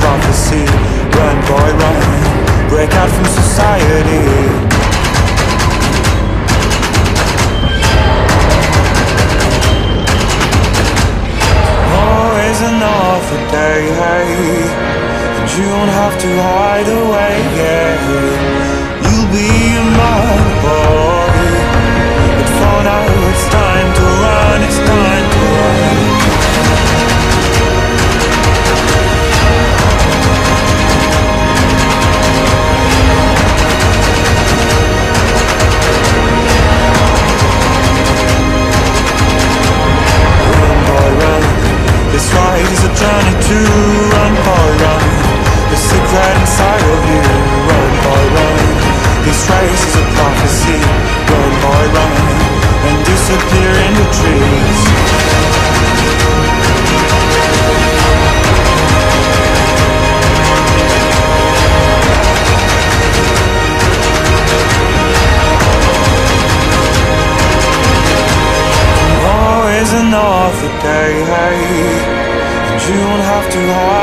prophecy. Run, boy, run. Break out from society. Oh, Always another day, and you don't have to hide away. Yeah. You'll be trying to run for run. The secret inside of you Run boy run. This race is a prophecy Run boy run. And disappear in the trees. Tomorrow is another day you don't have to hide.